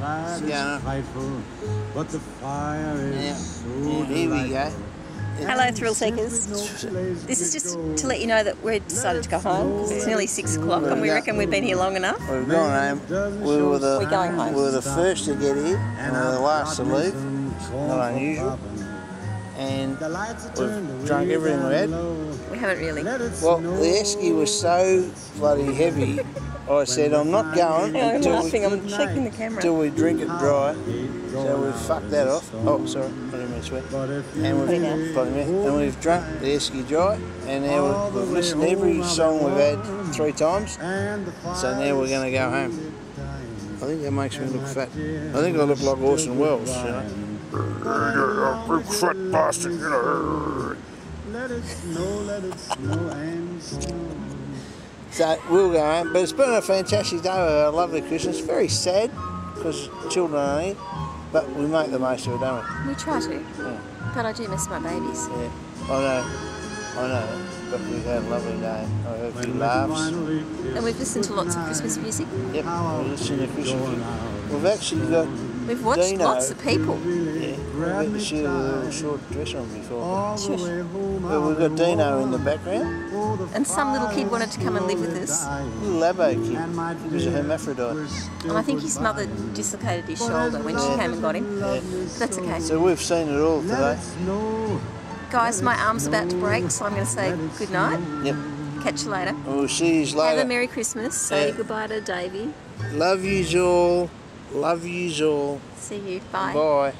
going on. frightful, but the fire is Yeah, so yeah, here we go. Hello, thrill seekers. This is just to let you know that we've decided to go home because it's nearly six o'clock and we reckon we've been here long enough. We've gone home. We were the We're going home. we were the first to get here and we were the last to leave. Not unusual. And we've drunk everything we had. We haven't really. Well, the esky was so bloody heavy. I said I'm not going I'm until laughing, we, I'm shaking the camera. until we drink it dry. So we've fucked that off. Oh, sorry, I didn't mean to swear. And Put it down. we've, pardon me. and we've drunk the esky dry, and now we've, we've listened to every song we've had three times. So now we're going to go home. I think that makes me look fat. I think I look like Orson Welles, you know. Big fat bastard, you know. Let it snow, let it snow and snow. So we'll go home. But it's been a fantastic day. We've had a lovely Christmas. Very sad because children aren't here, but we make the most of it, don't we? We try to, Yeah. but I do miss my babies. Yeah. I know. I know. But we've had a lovely day. I heard a few laughs. And we've listened to lots of Christmas music. Yep. We're listening to Christmas. We've actually got We've watched Dino. lots of people. yeah, we've got the shit a little short dress on before. All the But we've got Dino in the background. oh, And some little kid wanted to come and live with us. Little Labo kid. He was a hermaphrodite. And I think his mother dislocated his shoulder when she came and got him. Yeah. That's okay. So we've seen it all today. Guys, my arm's about to break, so I'm going to say good night. Yep. Catch you later. We'll see you Have a Merry Christmas. Say Yeah. goodbye to Davey. Love yous all. Love yous all. See you. Bye. Bye.